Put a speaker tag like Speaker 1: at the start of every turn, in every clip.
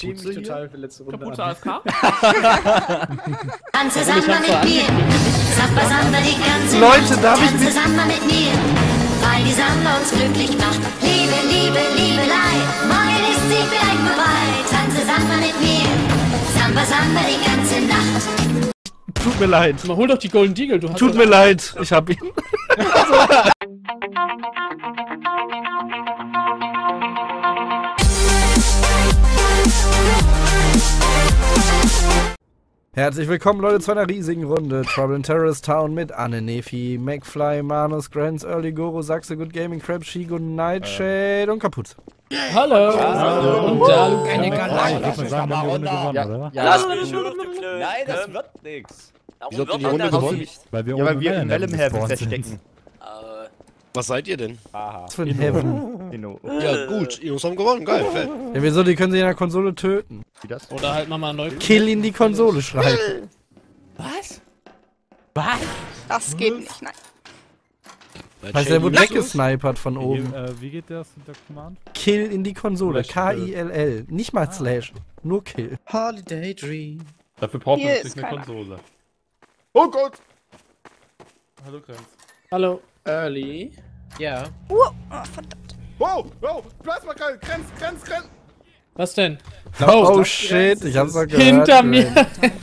Speaker 1: schäme mich total für letzte Runde
Speaker 2: Kaputte. AFK?
Speaker 3: Tanze Samba mit mir. Samba Samba die ganze
Speaker 4: Leute, darf ich
Speaker 3: Tanze Samba mit mir. Weil die Samba uns glücklich macht. Liebe, Liebe, Liebelei. Morgen ist sie vielleicht vorbei. Tanze Samba mit mir. Samba Samba die ganze Nacht.
Speaker 4: Tut mir leid.
Speaker 2: Mal hol doch die Golden Deagle, du hast
Speaker 4: Tut mir leid. Ich hab ihn. Herzlich willkommen, Leute, zu einer riesigen Runde. Trouble in Terrorist Town mit Anne, Nefi, McFly, Manus, Grants, Early Goro, Sachse, Good Gaming, Crab, Shigo, Nightshade und Kapuze.
Speaker 2: Hallo. Und da Luke
Speaker 5: Eine
Speaker 6: oder?
Speaker 5: Lass
Speaker 7: mich Nein, das wird nix.
Speaker 5: Warum
Speaker 7: Wieso ihr die
Speaker 5: wird
Speaker 7: Runde gewonnen?
Speaker 6: Weil wir
Speaker 8: Ja, weil wir in
Speaker 6: sind.
Speaker 8: verstecken.
Speaker 7: Was seid ihr denn?
Speaker 8: Aha.
Speaker 4: Was für ein Heaven.
Speaker 8: Genau.
Speaker 7: Ja, gut, ihr Jungs haben gewonnen, geil, fett.
Speaker 4: Ja, wieso? Die können sie in der Konsole töten.
Speaker 8: Wie das?
Speaker 2: Oder halt nochmal neu.
Speaker 4: Kill in die Konsole schreiben.
Speaker 5: was?
Speaker 9: Das geht nicht, nein.
Speaker 4: Heißt, der wurde weggesnipert von
Speaker 6: Wie,
Speaker 4: oben.
Speaker 6: äh, wie geht das mit der Command?
Speaker 4: Kill in die Konsole.
Speaker 6: Slash
Speaker 4: K-I-L-L. Nicht mal Slash. Nur Kill.
Speaker 1: Holiday Dream.
Speaker 6: Dafür braucht man natürlich eine. Konsole.
Speaker 8: Oh Gott!
Speaker 6: Hallo Grenz.
Speaker 2: Hallo.
Speaker 1: Early. Ja.
Speaker 9: Oh, verdammt.
Speaker 8: Wow! Wow! Plasma Grenz! Grenz! Grenz!
Speaker 2: Was denn?
Speaker 4: Oh, shit, ich hab's doch gehört.
Speaker 2: Hinter mir.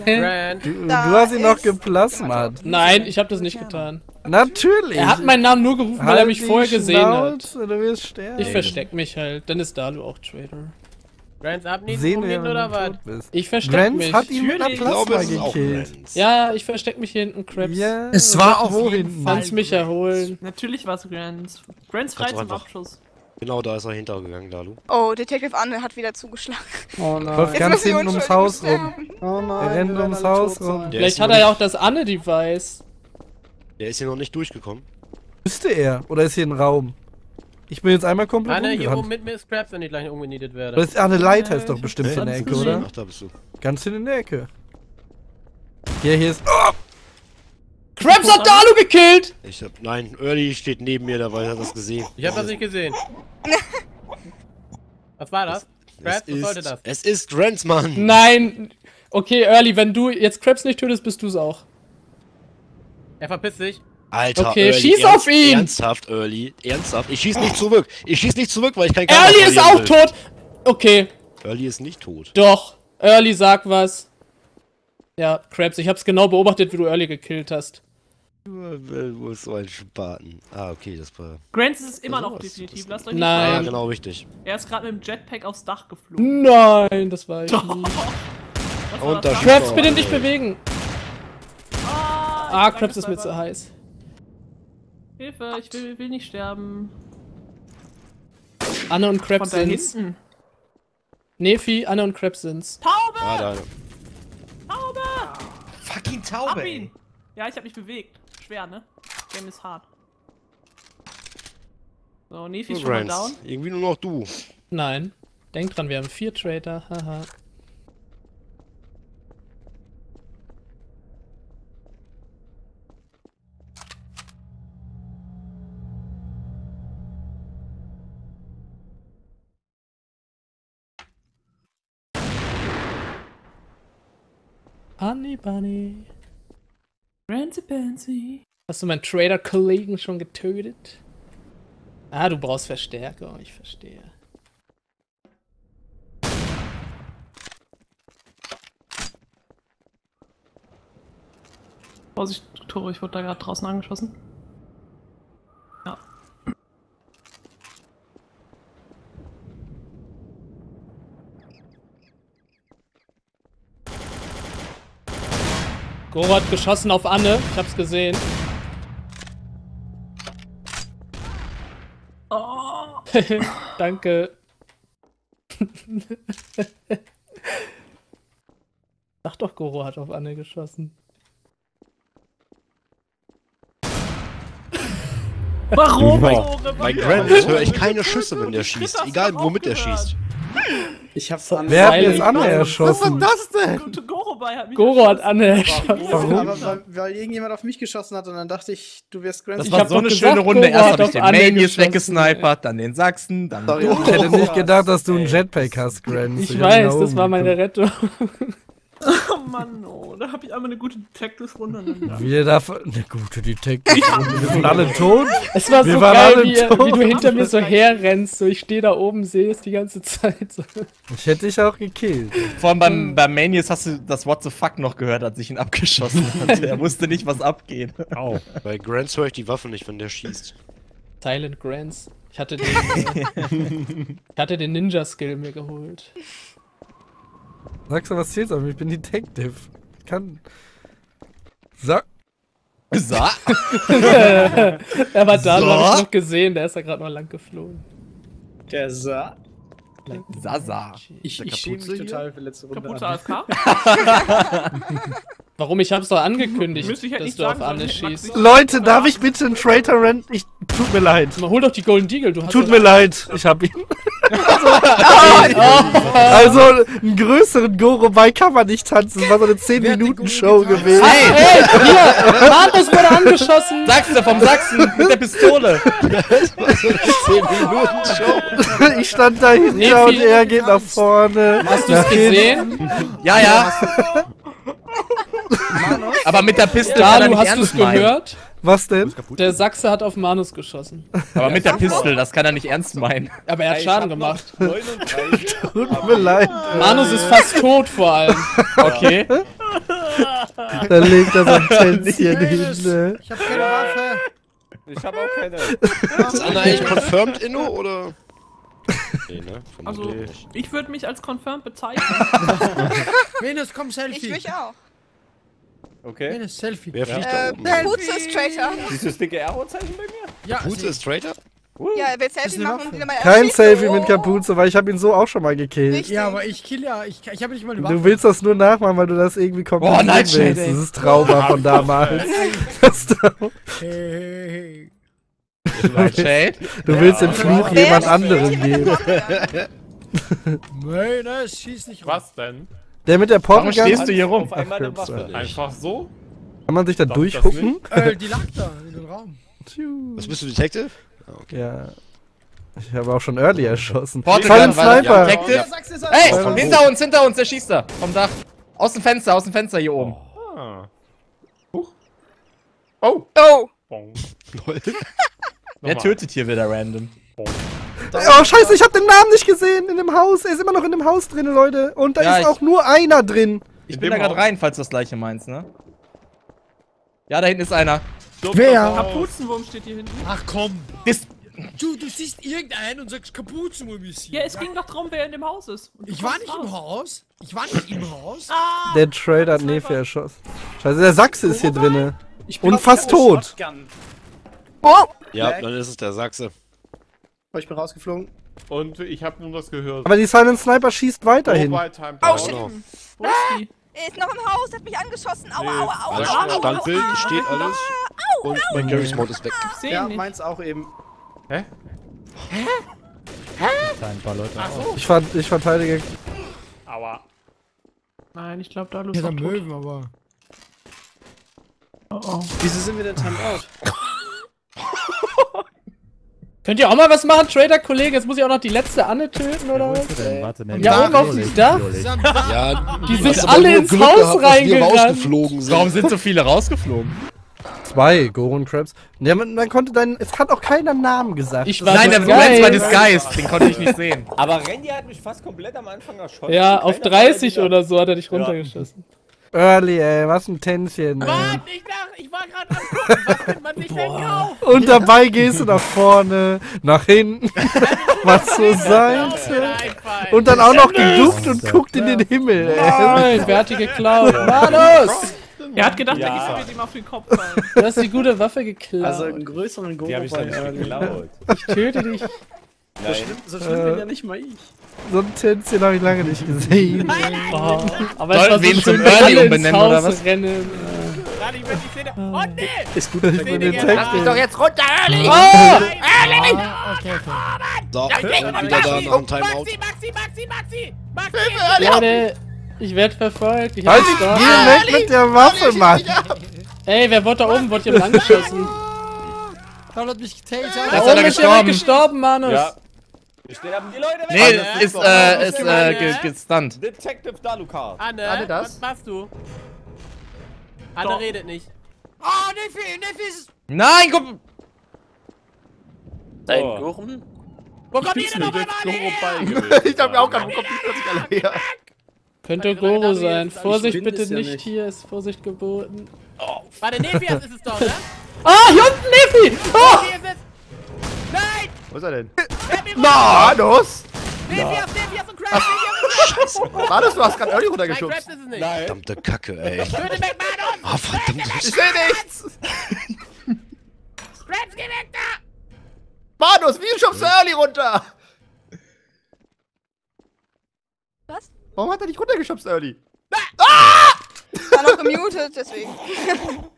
Speaker 1: Grant.
Speaker 4: Du, du hast ihn noch
Speaker 9: ist
Speaker 4: geplasmert.
Speaker 2: Nein, ich habe das nicht getan.
Speaker 4: Natürlich.
Speaker 2: Er hat meinen Namen nur gerufen, weil er
Speaker 4: Halt
Speaker 2: mich vorher gesehen hat.
Speaker 4: Schnauze, Du wirst sterben.
Speaker 2: Ich versteck mich halt. Dann ist Dalu auch Trader.
Speaker 1: Grants abnehmen,
Speaker 4: Sehen wir, wenn
Speaker 1: oder
Speaker 4: du
Speaker 1: was?
Speaker 4: bist.
Speaker 2: Ich versteck
Speaker 4: Grants
Speaker 2: mich.
Speaker 4: hat ihn mit einer Plasma
Speaker 7: auch
Speaker 4: gekillt.
Speaker 2: Ja, ich versteck mich hier hinten, Krebs.
Speaker 4: Ja,
Speaker 10: Es war auf
Speaker 4: wo hinten?
Speaker 2: Kannst mich erholen.
Speaker 10: Natürlich war es Grants. Grants frei zum
Speaker 7: einfach-
Speaker 10: Abschluss.
Speaker 7: Genau, da ist er hintergegangen, Dalu.
Speaker 9: Oh, Detective Anne hat wieder zugeschlagen.
Speaker 1: Oh
Speaker 4: Läuft
Speaker 1: nein.
Speaker 4: ganz
Speaker 9: muss ich
Speaker 4: hinten ums Haus rum.
Speaker 1: Oh nein.
Speaker 4: Er rennt ums Haus rum.
Speaker 2: Vielleicht hat er ja auch das Anne-Device.
Speaker 7: Der ist hier noch nicht durchgekommen.
Speaker 4: Müsste er. Oder ist hier ein Raum? Ich bin jetzt einmal komplett
Speaker 1: Anne, hier oben mit mir ist Scraps, wenn ich gleich umgenietet werde.
Speaker 4: Das ist eine Leiter ist doch bestimmt
Speaker 2: hab's
Speaker 4: in der Ecke, oder?
Speaker 7: Ach, da bist du.
Speaker 4: Ganz in der Ecke. Hier, hier ist. Oh,
Speaker 2: Krebs hat Dalu gekillt!
Speaker 7: Ich hab, nein, Early steht neben mir, da hat das gesehen.
Speaker 1: Ich hab das nicht gesehen. Was war das?
Speaker 7: Es
Speaker 1: Scraps, was
Speaker 7: ist,
Speaker 1: sollte das?
Speaker 7: es ist Renz, Mann.
Speaker 2: Nein! Okay, Early, wenn du jetzt Krebs nicht tötest, bist du's auch.
Speaker 1: Er verpisst sich.
Speaker 7: Alter,
Speaker 2: Okay,
Speaker 7: Early,
Speaker 2: schieß
Speaker 7: ernst-
Speaker 2: auf ihn!
Speaker 7: Ernsthaft, Early, ernsthaft. Ich schieß nicht zurück. Ich schieß nicht zurück, weil ich kein
Speaker 2: Early ist auch
Speaker 7: will.
Speaker 2: tot! Okay,
Speaker 7: Early ist nicht tot.
Speaker 2: doch. Early, sag was. Ja, Krebs, ich hab's genau beobachtet, wie du Early gekillt hast.
Speaker 7: Wo ist so ein Spaten? Ah, okay, das war.
Speaker 10: Grants ist immer noch definitiv. Lasst euch nicht
Speaker 2: Nein.
Speaker 7: Ja, genau richtig.
Speaker 10: Er ist gerade mit dem Jetpack aufs Dach geflogen.
Speaker 2: Nein, das war ich nicht.
Speaker 10: Was war
Speaker 7: Und da
Speaker 10: das?
Speaker 2: Krebs, bitte nicht bewegen!
Speaker 10: Ah,
Speaker 2: Ah,
Speaker 10: bin
Speaker 2: ist mir zu heiß.
Speaker 10: Hilfe, ich will, will nicht sterben.
Speaker 2: Anne und
Speaker 10: da
Speaker 2: sind's.
Speaker 10: hinten.
Speaker 2: Nefi, Anne und Krebs sind's.
Speaker 10: Taube!
Speaker 7: Ah, da.
Speaker 10: Taube!
Speaker 5: Fucking
Speaker 10: Ab
Speaker 5: Taube!
Speaker 10: ihn! Ja, ich hab mich bewegt. Schwer, ne? Game ist hart. So, Nefi ist schon mal down.
Speaker 7: Irgendwie nur noch du.
Speaker 2: Nein. Denk dran, wir haben vier Trader. Haha. Honey Bunny.
Speaker 10: Rancy Pansy.
Speaker 2: Hast du meinen Trader-Kollegen schon getötet? Ah, du brauchst Verstärkung, ich verstehe.
Speaker 10: Vorsicht, Toro, ich wurde da gerade draußen angeschossen.
Speaker 2: Goro hat geschossen auf Anne, ich hab's gesehen.
Speaker 10: Oh,
Speaker 2: Danke. Sag doch, Goro hat auf Anne geschossen.
Speaker 10: warum?
Speaker 7: Bei, bei? Grant höre ich keine Schüsse, wenn der schießt. Egal, womit er schießt.
Speaker 2: Ich hab's
Speaker 4: Wer hat jetzt Anne erschossen?
Speaker 8: das denn?
Speaker 10: Gorobei hat mich
Speaker 2: Goro hat Anne erschossen.
Speaker 4: Warum?
Speaker 11: Aber weil, weil irgendjemand auf mich geschossen hat und dann dachte ich, du wärst Grant.
Speaker 5: Das
Speaker 2: Ich
Speaker 5: war
Speaker 2: hab
Speaker 5: so eine
Speaker 2: gesagt,
Speaker 5: schöne Runde.
Speaker 2: Goro
Speaker 5: Erst habe ich den Manius weggesnipert, dann den Sachsen, dann
Speaker 11: Sorry.
Speaker 4: Ich hätte nicht gedacht, dass du einen Jetpack hast, Grant.
Speaker 2: Ich weiß, das war meine Rettung.
Speaker 10: Oh Mann, oh, da habe ich einmal eine gute Detective-Runde.
Speaker 4: Wie der da. Eine gute Detective. Wir sind alle tot.
Speaker 2: Es war
Speaker 4: Wir
Speaker 2: so
Speaker 4: waren
Speaker 2: geil,
Speaker 4: alle
Speaker 2: wie,
Speaker 4: tot.
Speaker 2: wie du hinter mir so herrennst. So, ich stehe da oben, sehe es die ganze Zeit. So.
Speaker 4: Ich hätte dich auch gekillt.
Speaker 5: Vor allem beim, beim Manius hast du das What the fuck noch gehört, als ich ihn abgeschossen hatte. Er wusste nicht, was abgeht.
Speaker 6: Au.
Speaker 7: Bei Grants höre ich die Waffe nicht, wenn der schießt.
Speaker 2: Silent Grants. Ich hatte den, äh, ich hatte den Ninja-Skill mir geholt.
Speaker 4: Sagst du, was zählt auf mich? Ich bin Detective. Ich kann. Sag.
Speaker 5: So.
Speaker 2: er war da,
Speaker 5: So.
Speaker 2: hab ich noch gesehen. Der ist ja gerade noch lang geflogen.
Speaker 11: Der sah.
Speaker 5: Sasa.
Speaker 11: Ich, ich schäme mich total für letzte Runde.
Speaker 10: Kaputte. AFK?
Speaker 2: Warum? Ich hab's doch angekündigt,
Speaker 10: halt
Speaker 2: dass du auf
Speaker 10: sagen,
Speaker 2: Anne
Speaker 10: sondern ich
Speaker 2: schießt.
Speaker 4: Leute, darf ich bitte einen Traitor rennen? Ich. Tut mir leid.
Speaker 2: Mal, hol doch die Golden Deagle. Du hast
Speaker 4: Tut mir leid. Ich hab ihn. Also, einen größeren Goro-Bei kann man nicht tanzen. Das war so eine 10-Minuten-Show gewesen.
Speaker 2: Hey, hier! Markus wurde angeschossen!
Speaker 5: Sachse vom Sachsen mit der Pistole.
Speaker 7: 10 Minuten Show.
Speaker 4: Ich stand dahinter
Speaker 2: Nee,
Speaker 4: und er geht nach vorne.
Speaker 2: Hast du's gesehen?
Speaker 5: Ja, ja. Aber mit der Pistole kann er
Speaker 2: Dalu,
Speaker 5: nicht
Speaker 2: hast
Speaker 5: ernst meinen.
Speaker 2: gehört?
Speaker 4: Was denn?
Speaker 2: Der Sachse hat auf Manus geschossen.
Speaker 5: Aber mit der Pistole, das kann er nicht ernst meinen.
Speaker 2: Aber er hat Schaden gemacht.
Speaker 4: Tut mir leid.
Speaker 2: Manus ist fast tot vor allem.
Speaker 5: Okay.
Speaker 4: Da legt er so ein Tänzchen hin. ne?
Speaker 11: Ich hab keine Waffe.
Speaker 6: Ich hab auch keine.
Speaker 7: Ist Anna eigentlich confirmed Inno oder? Nee, ne?
Speaker 10: Also, ich würde mich als confirmed bezeichnen.
Speaker 11: Venus, komm,
Speaker 9: Ich
Speaker 11: Selfie.
Speaker 9: mich auch.
Speaker 6: Okay.
Speaker 11: Venus, Selfie.
Speaker 7: Wer fliegt
Speaker 9: Äh,
Speaker 7: da oben?
Speaker 9: Kapuze ist Traitor.
Speaker 6: Siehst du das dicke Arrow-Zeichen bei mir?
Speaker 11: Ja,
Speaker 7: Pute ist Traitor?
Speaker 9: Ja, er will Selfie machen
Speaker 11: Waffe.
Speaker 9: und wieder mal
Speaker 4: Kein. Selfie mit
Speaker 9: Oh.
Speaker 4: Kapuze, weil ich habe ihn so auch schon mal gekillt.
Speaker 9: Richtig.
Speaker 11: Ja, aber ich kill ja. Ich, ich habe nicht mal eine Waffe.
Speaker 4: Du willst das nur nachmachen, weil du das irgendwie komplett
Speaker 5: Boah, Nightshade,
Speaker 4: willst.
Speaker 5: ey.
Speaker 4: Das ist Trauma von damals. Das Trauma.
Speaker 11: Hey, hey, hey.
Speaker 4: Du willst den Fluch jemand anderem
Speaker 9: die?
Speaker 4: geben.
Speaker 11: Venus, schieß nicht rum.
Speaker 6: Was denn?
Speaker 4: Der mit der
Speaker 5: Warum
Speaker 4: Portgun,
Speaker 5: stehst du hier rum?
Speaker 6: Auf einmal eine
Speaker 4: Ach,
Speaker 6: Waffe. Einfach so?
Speaker 4: kann man sich da
Speaker 6: Darf
Speaker 4: durchhucken?
Speaker 11: Äh, die lag da in dem Raum.
Speaker 7: Was bist du, Detective?
Speaker 4: Ja. Ich habe auch schon Early erschossen. Silent
Speaker 5: weil-
Speaker 4: Sniper!
Speaker 5: Detective.
Speaker 11: du
Speaker 5: Hey,
Speaker 4: Von wo?
Speaker 5: hinter uns, hinter uns, der schießt da. Vom Dach. Aus dem Fenster, aus dem Fenster hier oben.
Speaker 6: Ah.
Speaker 9: Oh,
Speaker 6: Bong.
Speaker 7: Lol.
Speaker 5: Wer tötet hier wieder random?
Speaker 4: Oh, scheiße, ich habe den Namen nicht gesehen in dem Haus. Er ist immer noch in dem Haus drin, Leute. Und da
Speaker 5: Ja,
Speaker 4: ist auch nur einer drin.
Speaker 5: Ich
Speaker 6: In
Speaker 5: bin da gerade rein, falls du das gleiche meinst, ne? Ja, da hinten ist einer.
Speaker 11: Wer?
Speaker 10: Kapuzenwurm steht hier hinten.
Speaker 11: Ach komm.
Speaker 5: Das,
Speaker 11: Du, du siehst irgendeinen und sagst Kapuzenmusik.
Speaker 10: Ja, es ging doch darum, wer in dem Haus ist.
Speaker 11: Ich war nicht im
Speaker 10: raus.
Speaker 11: Haus. Ich war nicht im Haus.
Speaker 10: Ah,
Speaker 4: Der Trader hat Nefe erschossen. Scheiße, der Sachse ist hier drinne.
Speaker 11: Ich
Speaker 4: Und fast tot.
Speaker 9: oh.
Speaker 7: Ja, dann ist es der Sachse.
Speaker 11: Ich bin rausgeflogen.
Speaker 6: Und ich habe nur das gehört.
Speaker 4: Aber die Silent Sniper schießt weiterhin.
Speaker 9: Oh, shit.
Speaker 7: Genau.
Speaker 10: wo ist die?
Speaker 9: Er ist noch im Haus, hat mich angeschossen. Aua,
Speaker 6: Nee,
Speaker 9: aua, aua,
Speaker 7: Alles
Speaker 9: aua, aua,
Speaker 7: Standbild,
Speaker 9: aua.
Speaker 7: steht alles. Und mein Garry's Mode ist weg.
Speaker 11: Ja, meins auch eben.
Speaker 6: Hä? Ein paar Leute. Ach
Speaker 4: Ich, ver ich verteidige.
Speaker 6: Aua.
Speaker 10: Nein, ich glaube, da
Speaker 11: Ja,
Speaker 10: ist tot.
Speaker 11: Möwen, aber.
Speaker 10: Oh, oh.
Speaker 11: Wieso sind wir denn Time Out?
Speaker 2: Könnt ihr auch mal was machen, Trader-Kollege? Jetzt muss ich auch noch die letzte Anne töten, oder was?
Speaker 6: Warte, ne.
Speaker 2: Ja, oben auf dem Dach?
Speaker 7: Ja,
Speaker 2: Die sind alle ins
Speaker 7: Glück
Speaker 2: Haus
Speaker 7: sind.
Speaker 5: warum sind so viele rausgeflogen?
Speaker 4: Zwei Goron Crabs. Ja, man, man konnte deinen. Es hat auch keiner Namen gesagt.
Speaker 2: Ich war
Speaker 5: Nein, der Moment war Geist. Den konnte ich nicht sehen.
Speaker 6: Aber Randy hat mich fast komplett am Anfang erschossen.
Speaker 2: Ja, auf
Speaker 6: Keiner
Speaker 2: 30
Speaker 6: war
Speaker 2: oder so hat er dich runtergeschossen.
Speaker 4: Early, ey, was ein Tänzchen. Ey.
Speaker 10: ich, dachte, ich war gerade am gucken, was man sich denn kaufen?
Speaker 4: Und dabei gehst du nach vorne, nach hinten, was sein soll. Und dann auch noch geduckt und guckt in den Himmel, ey.
Speaker 2: Nein, wer hat die geklaut? Manus!
Speaker 10: Er hat gedacht,
Speaker 6: Ja.
Speaker 10: der Gießer wird ihm auf den Kopf fallen.
Speaker 2: Du hast die gute Waffe geklaut.
Speaker 11: Also einen größeren Go
Speaker 6: Die hab ich nicht geklaut.
Speaker 2: ich töte dich.
Speaker 11: So schlimm, so schlimm bin ja nicht mal ich.
Speaker 4: So ein Tänzchen habe ich lange nicht gesehen.
Speaker 2: Oh, aber
Speaker 5: Sollten
Speaker 2: es war
Speaker 5: wir ihn
Speaker 2: so
Speaker 5: zum
Speaker 2: schön,
Speaker 5: Early umbenennen, oder was?
Speaker 2: rennen.
Speaker 10: Oh nee!
Speaker 11: Ist gut.
Speaker 4: Ich bin Detective.
Speaker 5: jetzt runter, Early!
Speaker 7: So, wieder da nach dem Timeout.
Speaker 10: Maxi, Maxi, Maxi, Maxi!
Speaker 2: Leute, ich werde verfolgt. Ich
Speaker 4: Halt
Speaker 2: Stalker.
Speaker 4: geh weg mit der Waffe, Mann!
Speaker 2: Ey, wer wurde da oben? Wurde jemand angeschossen?
Speaker 12: Paul hat mich getasert.
Speaker 2: Da
Speaker 5: ist
Speaker 2: oben ist jemand
Speaker 5: gestorben.
Speaker 2: gestorben, Manus.
Speaker 6: Ja. Wir sterben die Leute weg.
Speaker 5: Nee,
Speaker 1: Anne,
Speaker 5: ist, äh, ist, äh, gestunt.
Speaker 6: Detective Dalukas.
Speaker 1: Anne,
Speaker 11: Anne, das?
Speaker 1: was machst du? Anne
Speaker 6: Doch.
Speaker 1: redet nicht.
Speaker 12: Ah, Neffi, Neffi ist...
Speaker 5: Nein, komm!
Speaker 6: Dein
Speaker 8: Gurren?
Speaker 1: Wo kommt ihr denn nochmal
Speaker 8: ich hab mir auch gerade, wo kommt die plötzlich alle her?
Speaker 2: Könnte Goro sein. Vorsicht bitte
Speaker 11: ja
Speaker 2: nicht.
Speaker 11: nicht.
Speaker 2: hier, ist Vorsicht geboten.
Speaker 1: Warte, Nefias ist es doch, ne?
Speaker 2: Ah, hier unten, Nefi! Oh!
Speaker 8: Wo ist er denn?
Speaker 1: Na! Und Nefias und Krabs!
Speaker 8: Manus, du hast gerade Early
Speaker 1: Nein,
Speaker 8: runtergeschubst.
Speaker 1: Nicht.
Speaker 6: Nein.
Speaker 7: Verdammte Kacke, ey.
Speaker 1: Töte weg, Manus!
Speaker 7: Ah, verdammt.
Speaker 8: Ich seh nichts!
Speaker 1: Krabs, geh weg da!
Speaker 8: Manus, wie schubst du Early runter?
Speaker 9: Was?
Speaker 8: Warum hat er dich runtergeschubst, Early?
Speaker 9: War noch gemutet, deswegen.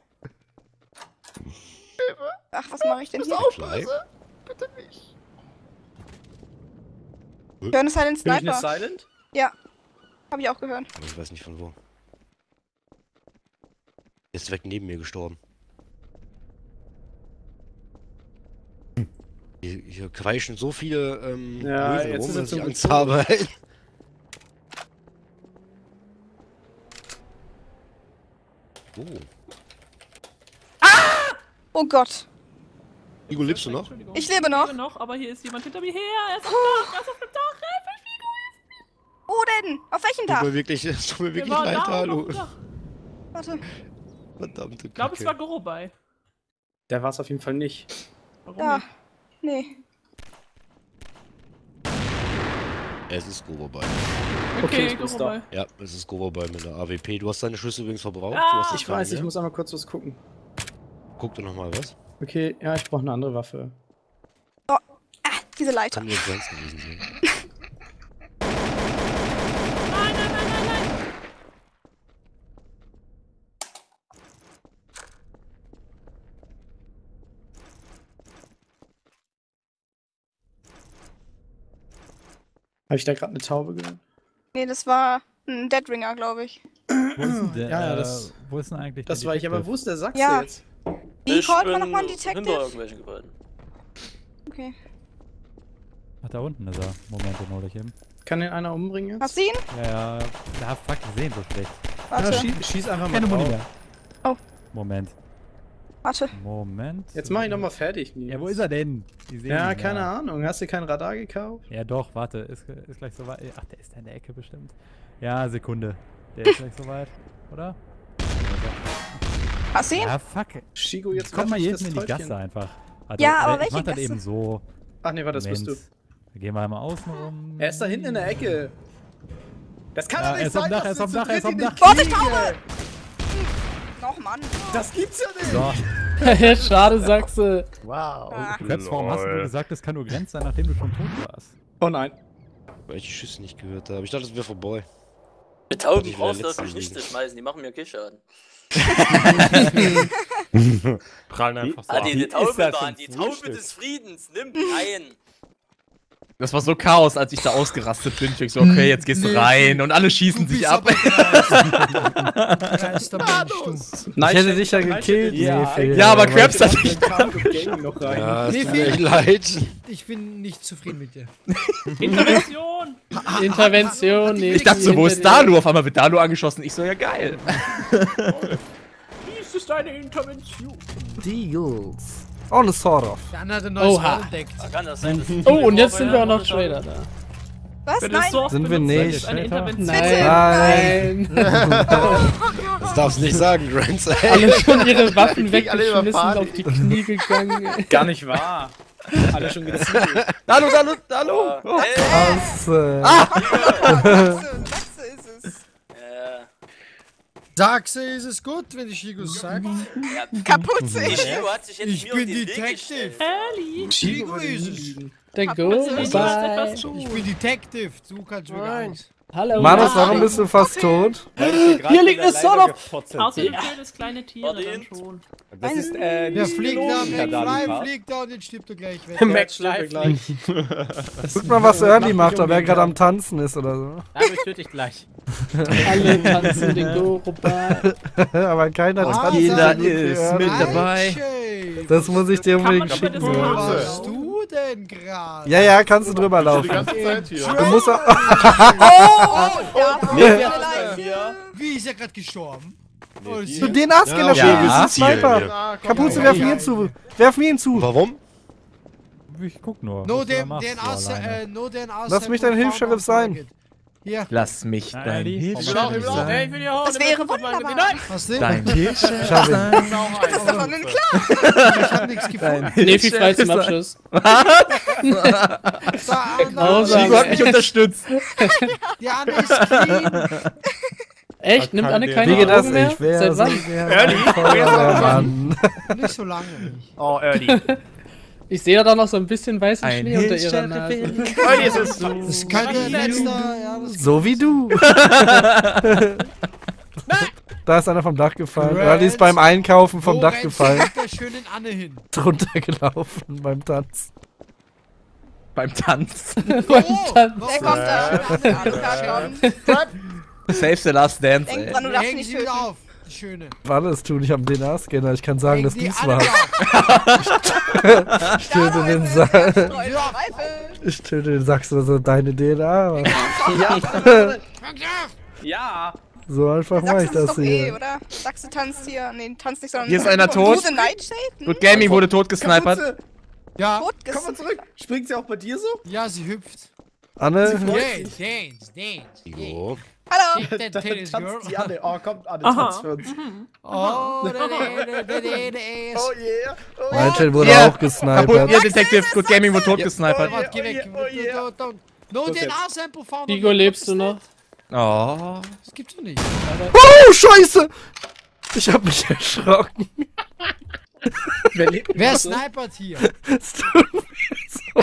Speaker 9: Ach, was mache ich denn
Speaker 8: Bist
Speaker 9: hier?
Speaker 8: du auch böse? Bitte nicht.
Speaker 9: Ich höre eine Silent
Speaker 11: Bin ich eine
Speaker 9: Sniper.
Speaker 11: Silent?
Speaker 9: Ja. Hab ich auch gehört.
Speaker 7: Aber Ich weiß nicht von wo. Er ist direkt neben mir gestorben. Hier, hier kreischen so viele ähm,
Speaker 11: Ja,
Speaker 7: Löwen
Speaker 11: jetzt
Speaker 7: rum,
Speaker 11: ist
Speaker 7: dass ich Angst habe. oh.
Speaker 9: Oh Gott.
Speaker 7: Igo, lebst du noch?
Speaker 9: Ich lebe noch.
Speaker 10: Ich lebe noch, aber hier ist jemand hinter mir her. Er ist auf dem Dach, er ist auf dem Dach. Hilfe, Figo.
Speaker 9: Wo denn? Auf welchem
Speaker 7: Tut
Speaker 9: Dach?
Speaker 7: mir wirklich, tut mir
Speaker 10: Wir
Speaker 7: wirklich leid,
Speaker 10: da
Speaker 7: hallo.
Speaker 9: Warte.
Speaker 7: Verdammte
Speaker 10: Ich glaube, es war. Goro bei.
Speaker 11: Der war es auf jeden Fall nicht.
Speaker 10: Warum
Speaker 9: Ja.
Speaker 10: nicht?
Speaker 9: Nee.
Speaker 7: Es ist Gobo bei.
Speaker 10: Okay,
Speaker 11: Okay, da.
Speaker 10: bei.
Speaker 7: Ja, es ist Gobo bei mit der AWP. Du hast deine Schlüssel übrigens verbraucht.
Speaker 10: Ah,
Speaker 7: du hast das
Speaker 11: Ich weiß, ich muss einmal kurz was gucken.
Speaker 7: Guck doch nochmal was.
Speaker 11: Okay, ja, ich brauche eine andere Waffe.
Speaker 9: Ah, diese Leiter.
Speaker 7: Kann Grants gewesen sein.
Speaker 10: Nein, nein, nein, nein, nein.
Speaker 11: Habe ich da gerade eine Taube gehört?
Speaker 9: Nee, das war ein Deadringer, glaube ich.
Speaker 13: Wo ist denn der,
Speaker 11: Ja, ja,
Speaker 13: äh,
Speaker 11: das-
Speaker 13: wo ist denn eigentlich
Speaker 11: Das
Speaker 13: der
Speaker 11: war ich, aber wo ist der Sachse
Speaker 9: Ja.
Speaker 11: jetzt?
Speaker 9: Wie callt man nochmal einen Detective?
Speaker 6: irgendwelchen Gebäuden.
Speaker 9: Okay.
Speaker 13: Ach, da unten ist er. Moment, den hol ich eben.
Speaker 11: Kann den einer umbringen jetzt?
Speaker 9: Hast du ihn?
Speaker 13: Ja, ja. Ja, fuck, wir sehen so schlecht.
Speaker 11: Ja,
Speaker 9: Warte.
Speaker 11: schieß, schieß einfach mal
Speaker 13: Keine Muni mehr.
Speaker 9: Oh.
Speaker 13: Moment.
Speaker 9: Warte.
Speaker 13: Moment.
Speaker 11: Jetzt mach ihn doch mal fertig, Nils.
Speaker 13: Ja, wo ist er denn? Ich
Speaker 11: Ja,
Speaker 13: ihn,
Speaker 11: keine Ahnung. Hast du kein Radar gekauft?
Speaker 13: Ja, doch, warte. Ist, ist gleich soweit. Ach, der ist da in der Ecke bestimmt. Ja, Sekunde. Der ist gleich soweit, oder?
Speaker 9: Hast du ihn?
Speaker 13: Ja, fuck.
Speaker 11: Shigo, jetzt
Speaker 13: Komm mal
Speaker 11: ich das
Speaker 13: hinten in die. Gasse einfach. Warte,
Speaker 9: Ja, aber
Speaker 13: äh, ich
Speaker 9: welche
Speaker 13: mach das
Speaker 9: Gasse?
Speaker 13: eben so.
Speaker 11: Ach nee, warte, das bist du.
Speaker 13: Gehen wir einmal außen rum.
Speaker 11: Er ist da hinten in der Ecke. Das kann
Speaker 13: Ja,
Speaker 11: doch
Speaker 13: er
Speaker 11: nicht
Speaker 13: ist am
Speaker 11: sein,
Speaker 13: Dach,
Speaker 11: dass
Speaker 13: er ist
Speaker 11: wir
Speaker 13: am
Speaker 11: zu
Speaker 13: Dach, er ist
Speaker 11: dritt
Speaker 13: am Dach.
Speaker 11: nicht
Speaker 9: Vorsicht,
Speaker 11: kriegen.
Speaker 9: Taube! Och, Mann.
Speaker 11: Das gibt's ja nicht.
Speaker 13: So,
Speaker 2: Schade, Sachse.
Speaker 8: Wow.
Speaker 9: Ah.
Speaker 13: Krebs, warum hast du gesagt, es kann nur Grenz sein, nachdem du schon tot warst?
Speaker 11: Oh nein.
Speaker 7: Weil ich die Schüsse nicht gehört habe. Ich dachte, das wäre vorbei.
Speaker 6: Mit
Speaker 7: Tauben brauchst du letzten
Speaker 6: Kiste
Speaker 7: liegen.
Speaker 6: schmeißen, die machen mir Kischaden.
Speaker 8: Prallen einfach so
Speaker 6: Ah, die, die
Speaker 8: ist
Speaker 6: Taube,
Speaker 8: das ein
Speaker 6: die Taube des Friedens, nimm ein!
Speaker 5: Das war so Chaos, als ich da ausgerastet bin. Ich so, okay, jetzt gehst du
Speaker 12: Nee,
Speaker 5: rein und alle schießen sich ab.
Speaker 11: Nein,
Speaker 4: ich hätte dich ja gekillt.
Speaker 5: Ja,
Speaker 4: Nefi,
Speaker 5: ja, aber Krabs hat dich.
Speaker 7: Ja,
Speaker 12: Nee,
Speaker 7: tut leid.
Speaker 12: Ich bin nicht zufrieden mit dir.
Speaker 10: Intervention!
Speaker 2: Intervention. nee,
Speaker 5: Ich dachte so, wo ist. Dalu? Auf einmal wird Dalu angeschossen. Ich so, ja geil.
Speaker 10: Dies ist eine Intervention.
Speaker 4: Deals. Ohne Sorov.
Speaker 12: Der andere hat ein neues
Speaker 2: Oha.
Speaker 12: Entdeckt.
Speaker 6: Kann das sein, dass
Speaker 2: Oh, und jetzt sind wir auch noch Trader da.
Speaker 9: Was?
Speaker 10: Wenn
Speaker 9: Nein.
Speaker 4: Sind wir nicht.
Speaker 10: Intervention.
Speaker 2: Nein.
Speaker 7: Das darfst du nicht sagen, Grants. ey.
Speaker 2: Alle schon ihre Waffen weggeschmissen, auf die Knie gegangen.
Speaker 11: Gar nicht wahr. Alle schon gezielt.
Speaker 5: Dalu, Dalu, Dalu.
Speaker 6: Oh. Hey,
Speaker 4: Das, äh,
Speaker 9: Sachse, Sachse ist es.
Speaker 6: äh,
Speaker 12: Sachse ist es gut, wenn die Shigos sagt.
Speaker 6: ja,
Speaker 9: Kapuze.
Speaker 6: hat sich jetzt
Speaker 12: Ich bin Detective.
Speaker 10: Ehrlich?
Speaker 12: Shigo ist es.
Speaker 2: Der Go.
Speaker 10: Ich.
Speaker 12: Ich bin Detective. Du kannst mir gar nichts.
Speaker 2: Hallo.
Speaker 4: Manus, warum bist du fast tot?
Speaker 2: Hier liegt eine Son of...
Speaker 10: Außer du tötest kleine Tiere dann schon.
Speaker 12: Das ist, äh,
Speaker 14: Der fliegt da,
Speaker 12: Dalika.
Speaker 14: fliegt da und jetzt stirbt er gleich weg.
Speaker 2: Max
Speaker 8: stirbt gleich.
Speaker 4: Guck mal, was Early macht, ob er gerade am Tanzen ist oder so.
Speaker 8: Damit töte ich gleich.
Speaker 2: Alle tanzen den Goro bei.
Speaker 4: Aber keiner tanzt.
Speaker 5: Jeder ist mit dabei.
Speaker 4: Das muss ich dir unbedingt schicken.
Speaker 14: Denn gerade?
Speaker 4: Ja, ja, kannst du drüber
Speaker 8: Die
Speaker 4: laufen.
Speaker 8: ganze Zeit hier.
Speaker 4: Du musst auch.
Speaker 9: Oh, ja, tut mir leid.
Speaker 14: Wie ist er gerade gestorben? Oh, ist
Speaker 4: Du den Asken
Speaker 7: Ja,
Speaker 4: ja,
Speaker 5: ja.
Speaker 7: wir sind
Speaker 4: Sniper.
Speaker 7: hier.
Speaker 8: Ah,
Speaker 4: Kapuze,
Speaker 8: komm,
Speaker 4: werf
Speaker 8: komm.
Speaker 4: mir ihn zu. Werf mir ihn zu.
Speaker 7: Warum?
Speaker 13: Ich guck nur.
Speaker 14: No den, den äh, no den Ass.
Speaker 4: Lass mich dein Hilfs-Sheriff sein.
Speaker 14: Hier,
Speaker 5: Lass mich
Speaker 13: Nein,
Speaker 5: dein
Speaker 8: auch.
Speaker 5: sein.
Speaker 8: Hey, ich will hier hoch.
Speaker 9: Das wäre wunderbar.
Speaker 8: Nein!
Speaker 14: hast du?
Speaker 5: Dein
Speaker 4: Schau
Speaker 5: sein.
Speaker 9: Das ist doch nun klar.
Speaker 14: Ich hab nichts gefunden.
Speaker 2: Nefi frei zum Abschluss. Genau
Speaker 14: Anna,
Speaker 2: sagen.
Speaker 5: Chico hat mich unterstützt.
Speaker 14: die Anna ist clean.
Speaker 2: Echt? Nimmt Anne keine
Speaker 4: geht das?
Speaker 2: Drogen mehr?
Speaker 4: Ich
Speaker 2: Seit
Speaker 4: so
Speaker 2: wann?
Speaker 8: Early?
Speaker 14: Nicht so lange.
Speaker 8: Oh, Early.
Speaker 2: Ich sehe da noch so ein bisschen weißen
Speaker 5: Ein
Speaker 2: Schnee unter ihrer Nase.
Speaker 8: ist es.
Speaker 14: Das könnte letzter, ja, das
Speaker 4: So wie du. Da ist einer vom Dach gefallen.
Speaker 14: Red.
Speaker 4: Early ist beim Einkaufen vom
Speaker 14: Wo
Speaker 4: Dach gefallen.
Speaker 14: der schönen Anne hin?
Speaker 4: Runtergelaufen beim Tanz.
Speaker 5: Beim Tanz.
Speaker 2: Beim
Speaker 14: Oh,
Speaker 2: Tanzen.
Speaker 9: Der kommt da.
Speaker 5: Save the last dance,
Speaker 9: Denk
Speaker 5: ey.
Speaker 9: dran, du darfst nicht töten.
Speaker 14: auf, die Schöne.
Speaker 4: War das tun? Ich habe den DNA-Scanner. Ich kann sagen, dass
Speaker 14: Hängen
Speaker 4: du
Speaker 14: die
Speaker 4: es
Speaker 14: Anne
Speaker 4: warst.
Speaker 14: auf.
Speaker 4: Ich töte den
Speaker 9: Ja,
Speaker 4: Sack. Ich töte den Sack, so so deine DNA.
Speaker 8: Ja.
Speaker 4: So einfach mache ich das
Speaker 9: eh,
Speaker 4: hier.
Speaker 9: oder? Sachse tanzt hier. Nee, tanzt nicht, sondern.
Speaker 5: Hier ist einer tot.
Speaker 9: Hm?
Speaker 5: Good Gaming wurde totgesnipert.
Speaker 8: Kapuze,
Speaker 14: Ja,
Speaker 9: Tot
Speaker 8: Komm mal zurück. Springt sie auch bei dir so?
Speaker 14: ja, sie hüpft.
Speaker 4: Anne,
Speaker 14: Dance, dance, dance.
Speaker 9: Hallo.
Speaker 14: Shake that titties, girl.
Speaker 8: Tanzt die Anne. Oh, kommt Anne, tanzt für uns.
Speaker 14: Oh, da, da, da,
Speaker 8: Oh yeah. Oh yeah.
Speaker 4: Nigel wurde
Speaker 5: Ja,
Speaker 4: auch
Speaker 5: Kaputt,
Speaker 4: gesnipert.
Speaker 5: ihr Detective. Good Gaming wurde totgesnipert.
Speaker 14: Warte, geh weg.
Speaker 8: Oh yeah.
Speaker 14: Don't- No DNA-Sample found.
Speaker 2: Digo, lebst du noch?
Speaker 5: Oh.
Speaker 14: Das gibt's doch nicht.
Speaker 4: Oh, Scheiße! Ich hab mich erschrocken.
Speaker 8: Wer lebt
Speaker 14: Wer snipert hier?
Speaker 4: Es tut mir so.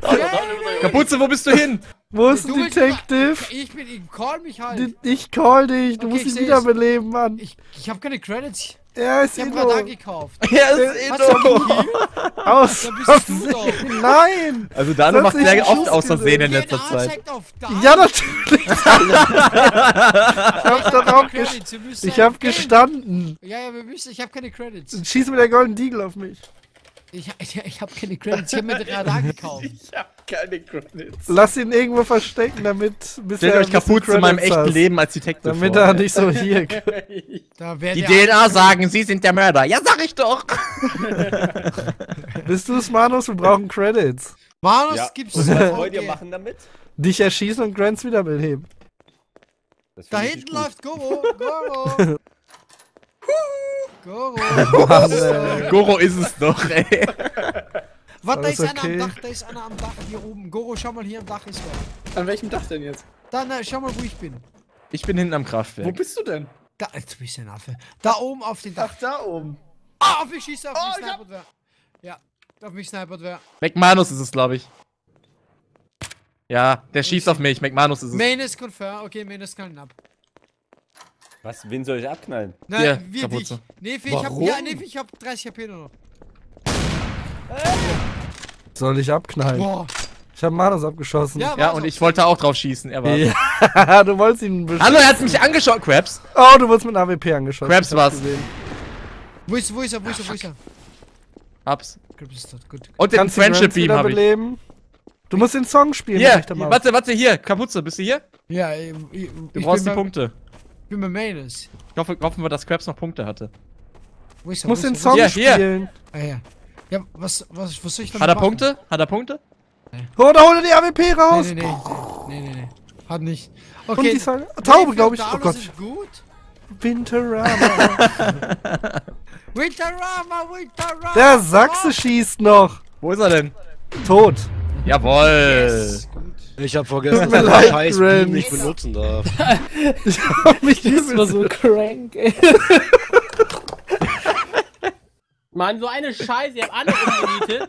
Speaker 5: Kapuze, wo bist du hin?
Speaker 4: Wo ist
Speaker 14: Du
Speaker 4: ein Detective?
Speaker 14: Ich bin, ich call mich halt.
Speaker 4: Ich call dich. Du
Speaker 14: Okay,
Speaker 4: musst
Speaker 14: ich
Speaker 4: ihn wiederbeleben, Mann.
Speaker 14: Ich, ich habe keine Credits.
Speaker 4: Er ist
Speaker 14: Ich
Speaker 5: ist
Speaker 14: Was hab ich hier?
Speaker 4: Aus.
Speaker 14: Da bist du doch.
Speaker 4: Nein!
Speaker 5: Also Dano macht
Speaker 4: ist
Speaker 5: sehr oft aus Versehen in letzter Zeit.
Speaker 4: Ja, natürlich. ich hab doch auch ges
Speaker 14: Credits. Wir müssen
Speaker 4: Ich hab
Speaker 14: Game-
Speaker 4: gestanden.
Speaker 14: Ja, ja, wir müssen. Ich habe keine Credits.
Speaker 4: Schieß mit der Golden Deagle auf mich.
Speaker 14: Ich, ich, ich habe keine Credits. Ich habe mir den Radar gekauft.
Speaker 8: Ich hab keine Credits.
Speaker 4: Lass ihn irgendwo verstecken, damit
Speaker 5: Stellt
Speaker 4: er
Speaker 5: euch Kapuze in meinem echten
Speaker 4: hast.
Speaker 5: Leben als Detective
Speaker 4: Damit
Speaker 5: vor.
Speaker 4: er nicht so hier.
Speaker 5: Die DNA sagen, sie sind der Mörder. Ja, sag ich doch.
Speaker 4: Bist du es, Manus? Wir brauchen Credits.
Speaker 14: Manus
Speaker 7: Ja.
Speaker 14: gibt's
Speaker 7: Und was wollt ihr machen damit?
Speaker 4: Dich erschießen und Grants wiederbeleben.
Speaker 14: Da hinten läuft Goro. Goro. Goro.
Speaker 5: Goro ist es doch, ey.
Speaker 14: Warte, da ist einer
Speaker 4: okay?
Speaker 14: am Dach, da ist einer am Dach hier oben. Goro, schau mal hier am Dach ist wer.
Speaker 11: An welchem Dach denn jetzt?
Speaker 14: Da, na, schau mal, wo ich bin.
Speaker 5: Ich bin hinten am
Speaker 11: Wo
Speaker 5: Kraftwerk.
Speaker 11: bist du denn?
Speaker 14: Da, jetzt bist du ein Affe. Da oben auf den Dach.
Speaker 11: Ach, da oben.
Speaker 14: Ah, auf mich schießt er, auf
Speaker 11: Oh,
Speaker 14: mich
Speaker 11: ich hab-
Speaker 14: snipert wer. Ja, auf mich snipert wer.
Speaker 5: McManus ist es, glaube ich. Ja, der schießt auf mich. McManus ist es.
Speaker 14: Main ist confirmed. Okay, Main ist ab.
Speaker 7: Was, wen soll ich abknallen?
Speaker 14: Nein,
Speaker 5: Hier,
Speaker 14: wir dich. Nefi, ich hab, ja, Nefi, ich hab 30 HP nur noch.
Speaker 4: Soll ich abknallen?
Speaker 14: Boah.
Speaker 4: Ich habe Manus abgeschossen.
Speaker 14: Ja,
Speaker 5: Ja, und ich wollte auch drauf schießen. Er war.
Speaker 4: Ja, du wolltest ihn besch-
Speaker 5: Hallo, er hat mich angeschaut. Krabs.
Speaker 4: Oh, du wurdest mit einem AWP angeschossen.
Speaker 5: Krabs
Speaker 4: hab's
Speaker 5: war's.
Speaker 4: gesehen.
Speaker 14: Wo ist, wo ist er, wo ist er, wo ist er?
Speaker 5: Abs.
Speaker 14: Grip ist tot, gut.
Speaker 5: Und den
Speaker 4: Kannst
Speaker 5: Friendship Beam habe ich.
Speaker 4: Du musst den Song spielen,
Speaker 5: Hier,
Speaker 4: Maus.
Speaker 5: warte, warte, hier. Kapuze, bist du hier?
Speaker 14: Ja, ich, ich,
Speaker 5: Du brauchst die
Speaker 14: bin
Speaker 5: Punkte.
Speaker 14: Bin bei Maines.
Speaker 5: Ich hoffe, hoffen wir, dass Krabs noch Punkte hatte.
Speaker 14: Wo ist er?
Speaker 4: musst
Speaker 14: wo
Speaker 4: den
Speaker 14: er?
Speaker 4: Song
Speaker 5: Hier, hier.
Speaker 4: spielen.
Speaker 14: Ah, ja. Ja, was, was, was soll ich damit
Speaker 5: Hat er
Speaker 14: machen?
Speaker 5: Punkte? Hat er Punkte?
Speaker 4: Oh, da hol dir die AWP raus.
Speaker 14: Nee, nee, nee. Nee, nee, nee. Hat nicht.
Speaker 4: Und
Speaker 14: Okay.
Speaker 4: die Song Taube, glaube ich. Oh Gott.
Speaker 14: Ist gut.
Speaker 4: Winterama.
Speaker 14: Winterama, Winterama.
Speaker 4: Der Sachse schießt noch.
Speaker 5: Wo ist er denn?
Speaker 4: Tot.
Speaker 5: Jawoll.
Speaker 7: Ich hab vergessen, dass den scheiß. Beam nicht benutzen darf.
Speaker 4: Ich hab mich
Speaker 2: Das war so crank, ey.
Speaker 8: Mann, so eine Scheiße. Ihr habt alle umgemietet.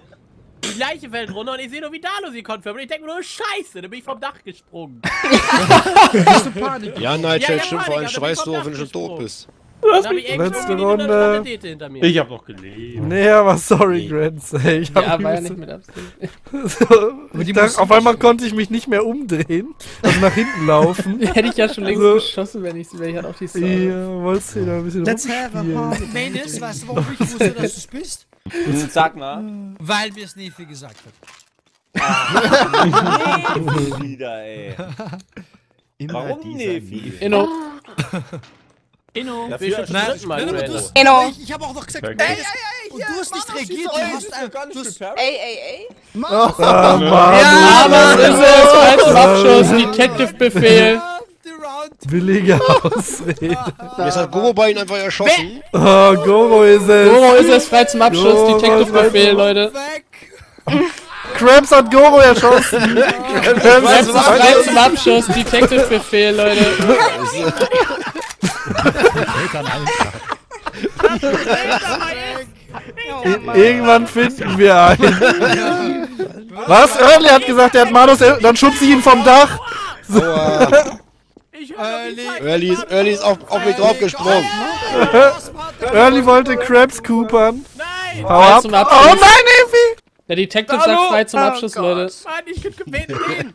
Speaker 1: die gleiche fällt runter und ich sehe nur, wie Dalo sie confirmt. Und ich denke mir nur, Scheiße, dann bin ich vom Dach gesprungen.
Speaker 12: Bist du Panik?
Speaker 7: Ja, Nigel,
Speaker 1: Ja, ja,
Speaker 7: stimmt, vor allem
Speaker 1: aber
Speaker 7: du, wenn du schon tot bist.
Speaker 1: Dann hab ich
Speaker 4: Letzte Runde.
Speaker 8: Ich hab noch gelebt.
Speaker 4: Nee, aber sorry, Grants. Ey, ich hab
Speaker 2: Ja, war ja nicht mit Absicht.
Speaker 4: so, auf einmal konnte ich mich nicht mehr umdrehen. Also nach hinten laufen.
Speaker 2: Hätte ich ja schon längst
Speaker 4: So.
Speaker 2: geschossen, wenn ich wenn ich halt auf die Sau.
Speaker 4: Ja, wolltest du da ein bisschen
Speaker 11: Let's have a party.
Speaker 12: Menes, weißt du, warum ich wusste, dass du es bist?
Speaker 6: Sag mal.
Speaker 12: Weil mir es Nefi gesagt hat.
Speaker 6: Wieder, ey. Warum Nefi?
Speaker 2: Inno.
Speaker 1: Inno,
Speaker 6: Dafür
Speaker 1: wir schon
Speaker 6: Nein,
Speaker 1: zum dritten Mal,
Speaker 12: Nein, aber du
Speaker 1: Grant.
Speaker 12: hast, ich, ich habe auch noch gesagt,
Speaker 8: Okay.
Speaker 12: Menes, und du hast nicht reagiert. Du hast, ein- du hast,
Speaker 9: Ey, ey, ey.
Speaker 4: Ah, Mann.
Speaker 2: Aber es ist es, frei zum Abschuss, Detective-Befehl.
Speaker 4: Billige Ausrede.
Speaker 7: Jetzt hat Goro bei ihn einfach erschossen.
Speaker 4: Oh, Goro ist es.
Speaker 2: Goro ist es, frei zum Abschuss, Detective-Befehl, Leute.
Speaker 12: Weg.
Speaker 4: Krabs hat Goro erschossen. Krabs
Speaker 2: ist frei zum Abschuss, Detective-Befehl, Leute.
Speaker 4: Irgendwann finden wir einen. Was? Early hat gesagt, er hat Manus, dann schubst ich ihn vom Dach.
Speaker 7: Early ist, Early ist auf, auf mich draufgesprungen.
Speaker 4: Early wollte Krabs coopern.
Speaker 1: Nein!
Speaker 4: Hau ab. Oh nein, Evi!
Speaker 2: Der Detective sagt frei zum Abschuss, Leute.
Speaker 1: Mann, ich könnte gebeten gehen.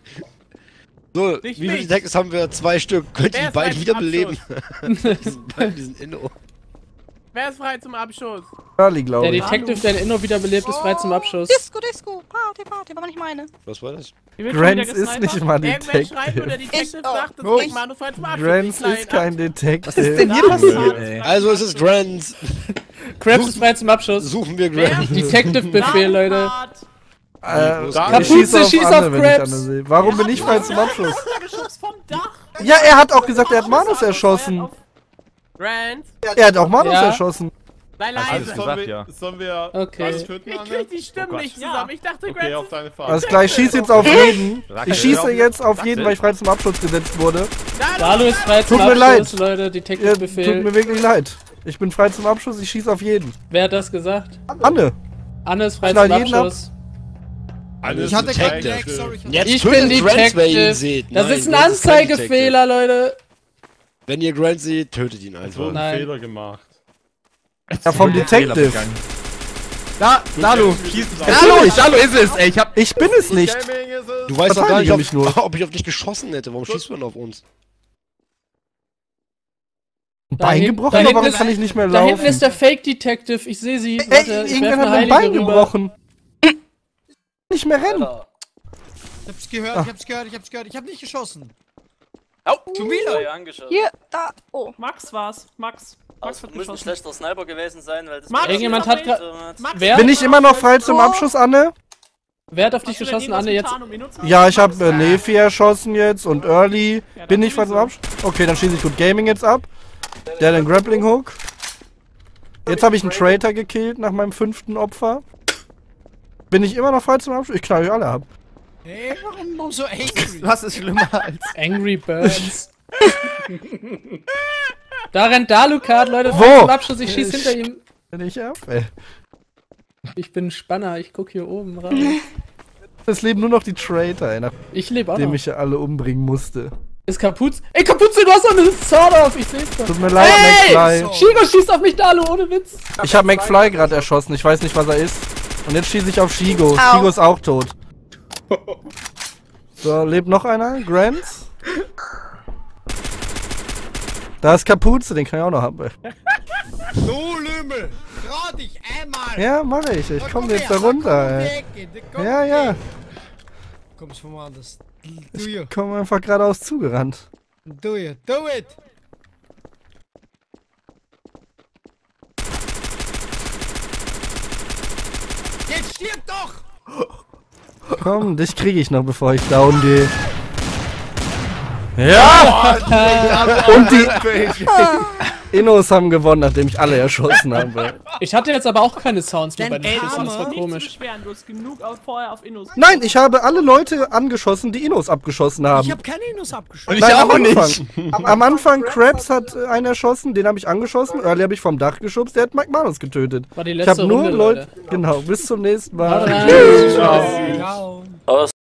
Speaker 7: So,
Speaker 1: Nicht
Speaker 7: wie viele
Speaker 1: mich.
Speaker 7: Detectives haben wir? Zwei Stück. Könnt ihr
Speaker 1: ist
Speaker 7: beide
Speaker 1: mein
Speaker 7: wiederbeleben? diesen, beiden, diesen Inno.
Speaker 1: Wer ist frei zum Abschuss?
Speaker 2: Der
Speaker 4: glaube ich.
Speaker 2: Detective, der in Inno wiederbelebt ist, frei zum Abschuss.
Speaker 9: Disco, Disco. Party, Party. War nicht meine.
Speaker 7: Was war das?
Speaker 4: Grants ist nicht mal
Speaker 1: Irgendwer schreit nur, der
Speaker 4: Detective.
Speaker 1: Detective
Speaker 9: oh.
Speaker 1: sagt, das ist Manu frei zum Abschuss.
Speaker 4: Grants
Speaker 1: Die
Speaker 4: ist kein Detective.
Speaker 5: Was ist denn hier passiert?
Speaker 7: Also es ist Grants.
Speaker 2: Krebs ist frei zum Abschuss.
Speaker 7: Suchen wir? Grants.
Speaker 2: Detective-Befehl, Leute.
Speaker 4: Äh, schieße
Speaker 2: Kapuze,
Speaker 4: auf
Speaker 2: schieß auf.
Speaker 4: Anne sehe. Warum bin ich frei zum Abschluss? Ja, er hat auch gesagt, er hat Manus erschossen.
Speaker 1: Grant,
Speaker 4: Er hat auch Manus
Speaker 2: Ja.
Speaker 4: erschossen.
Speaker 1: sei leise.
Speaker 8: Also sollen wir,
Speaker 5: ja.
Speaker 8: sollen wir
Speaker 2: Okay.
Speaker 8: alles töten,
Speaker 1: Ich krieg die Stimmen
Speaker 5: Gott.
Speaker 1: nicht zusammen. Ich dachte,
Speaker 8: Okay, auf
Speaker 1: Grant
Speaker 8: deine Fahrt.
Speaker 4: Alles klar, ich schieße jetzt auf jeden. Ich schieße jetzt auf jeden, weil ich frei zum Abschluss gesetzt wurde.
Speaker 2: Dalu ist frei zum
Speaker 4: Tut mir
Speaker 2: Abschuss,
Speaker 4: leid.
Speaker 2: Leute.
Speaker 4: Ja, tut mir wirklich leid. Ich bin frei zum Abschluss, ich schieße auf jeden.
Speaker 2: Wer hat das gesagt?
Speaker 4: Anne.
Speaker 2: Anne ist frei zum
Speaker 4: jeden ab.
Speaker 8: Alles
Speaker 12: Ich hatte keinen
Speaker 8: Detective.
Speaker 12: Deck, sorry. Ich
Speaker 7: Jetzt
Speaker 2: Ich bin
Speaker 7: ihn
Speaker 2: Detective.
Speaker 7: seht.
Speaker 2: Das
Speaker 7: Nein,
Speaker 2: ist ein Anzeigefehler, Leute.
Speaker 7: Wenn ihr Grant seht, tötet ihn
Speaker 8: Es
Speaker 7: einfach.
Speaker 8: wurde ein. Fehler gemacht.
Speaker 4: Ja, vom Detective.
Speaker 5: Da, Dalu. Dalu, Dalu ist es, ey. Ich hab.
Speaker 4: Ich bin es nicht.
Speaker 8: Es.
Speaker 7: Du weißt doch gar nicht, ob,
Speaker 4: mich nur.
Speaker 7: ob ich auf dich geschossen hätte. Warum schießt du denn auf uns?
Speaker 4: Bein gebrochen,
Speaker 2: da
Speaker 4: aber
Speaker 2: hinten
Speaker 4: warum
Speaker 2: ist-
Speaker 4: kann ich nicht mehr
Speaker 2: Da hinten
Speaker 4: laufen?
Speaker 2: ist der Fake Detective. Ich sehe sie.
Speaker 4: Ey, irgendwann
Speaker 2: werfe
Speaker 4: hat mein Bein gebrochen. Nicht mehr rennen.
Speaker 6: Alter.
Speaker 12: Ich hab's gehört, ich hab's gehört, ich hab's gehört. Ich hab nicht geschossen.
Speaker 6: Au!
Speaker 12: Schon wieder?
Speaker 9: Hier, da. Oh.
Speaker 10: Max war's. Max. Max
Speaker 6: es muss ein schlechter Sniper gewesen sein, weil das
Speaker 10: Max,
Speaker 2: Irgendjemand hat
Speaker 6: Max,
Speaker 2: Wer?
Speaker 4: Bin ich immer noch frei zum Abschuss, Anne?
Speaker 2: Wer hat auf dich geschossen, Anne? Jetzt.
Speaker 10: um
Speaker 4: Ja, ich habe äh, Nefi erschossen jetzt und Early.
Speaker 10: Ja,
Speaker 4: Bin ich frei zum
Speaker 10: sowieso.
Speaker 4: Abschluss? Okay, dann schieße ich Good Gaming jetzt ab. Der hat den Grappling Hook. Jetzt habe ich einen Traitor gekillt nach meinem fünften Opfer. Bin ich immer noch frei zum Abschluss? Ich knall euch alle ab.
Speaker 12: Hey, warum noch so angry?
Speaker 5: Was ist schlimmer als.
Speaker 2: Angry Birds. da rennt Dalukart, Leute.
Speaker 4: Wo?
Speaker 2: Zum Abschluss. Ich schieß hinter ihm.
Speaker 4: Wenn ich ab, ey.
Speaker 2: Ich bin ein Spanner. Ich guck hier oben raus.
Speaker 4: Es leben nur noch die Traitor, ey,
Speaker 2: Ich lebe auch noch.
Speaker 4: ich ja alle umbringen musste.
Speaker 2: Ist Kapuz. Ey, Kapuze, du hast doch eine Sword auf. Ich seh's doch.
Speaker 4: Tut mir leid,
Speaker 2: Ey!
Speaker 4: McFly.
Speaker 2: Shigo schießt auf mich, Dalu, ohne Witz.
Speaker 4: Ich habe McFly gerade erschossen. Ich weiß nicht, was er ist. Und jetzt schieße ich auf Shigo.
Speaker 9: Au.
Speaker 4: Shigo ist auch tot. So, lebt noch einer? Grants? Da ist Kapuze, den kann ich auch noch haben.
Speaker 12: Du Lümmel! Trau dich einmal!
Speaker 4: Ja, mache ich. Ich komme
Speaker 12: komm
Speaker 4: jetzt
Speaker 12: her,
Speaker 4: da runter, ey. Ja, ja.
Speaker 12: Ecke. Kommst von woanders. Do you,
Speaker 4: Ich komme einfach geradeaus zugerannt.
Speaker 12: do you, do it! Jetzt stirb doch!
Speaker 4: Komm, dich kriege ich noch, bevor ich down gehe. Ja! Und die. Innos haben gewonnen, nachdem ich alle erschossen habe.
Speaker 2: Ich hatte jetzt aber auch keine Sounds mehr bei den Schüssen, das war
Speaker 10: nicht
Speaker 2: komisch.
Speaker 10: du hast genug vorher auf Innos.
Speaker 4: Nein, ich habe alle Leute angeschossen, die Innos abgeschossen haben.
Speaker 14: Ich habe keine Inus abgeschossen.
Speaker 4: Nein, am Anfang. Am, am Anfang, Krabs hat äh, einen erschossen, den habe ich angeschossen. Early habe ich vom Dach geschubst, der hat Mike Manus getötet.
Speaker 2: War die
Speaker 4: ich
Speaker 2: letzte
Speaker 4: habe nur
Speaker 2: Runde,
Speaker 4: Leute.
Speaker 2: Leute.
Speaker 4: Genau, bis zum nächsten Mal.
Speaker 2: Ciao.
Speaker 6: Aus.